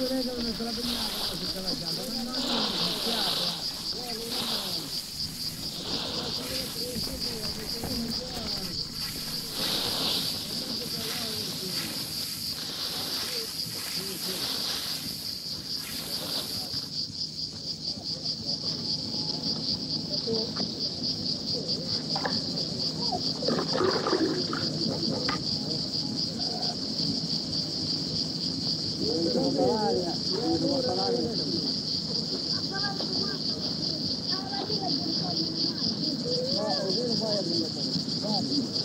Gracias. Thank you.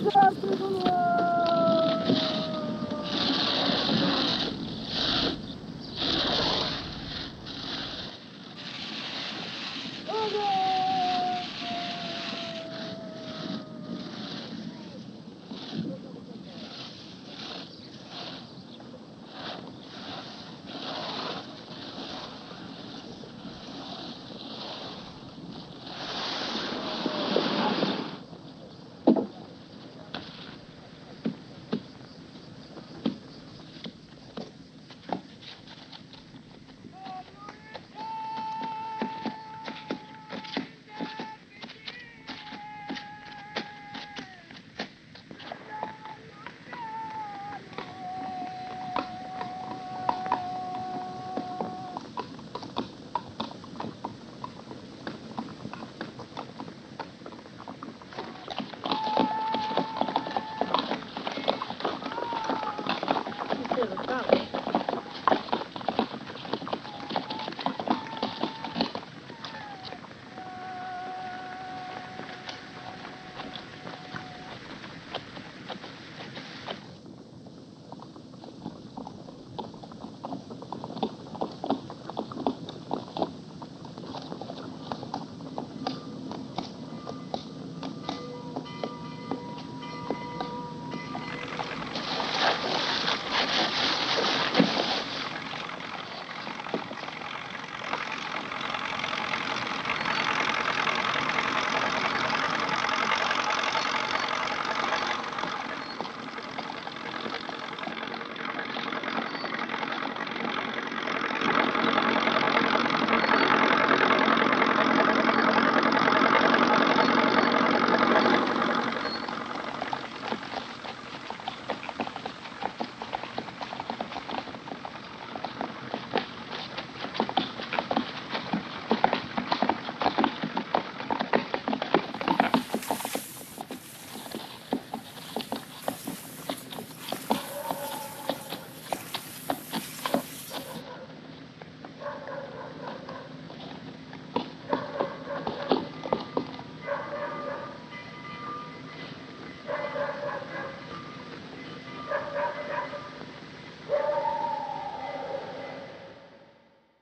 Lo so.